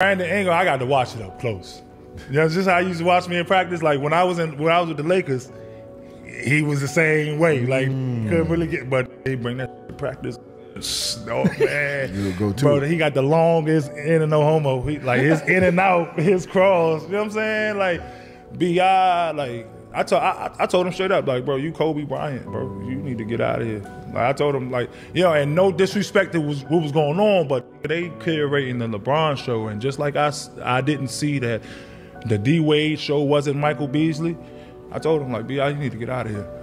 Brandon Ingram, I got to watch it up close. You know, just how I used to watch me in practice. Like when I was in when I was with the Lakers, he was the same way. Like Mm. couldn't really get, but he bring that to practice. Oh man, You go to bro, he got the longest in and no homo. He, like his in and out, his cross. You know what I'm saying? Like Bi, like I told I, I told him straight up, like bro, you Kobe Bryant, bro, you need to get out of here. Like I told him, like you know, and no disrespect to was what was going on, but they curating the LeBron show, and just like I, I didn't see that the D Wade show wasn't Michael Beasley. I told him like, Bi, you need to get out of here.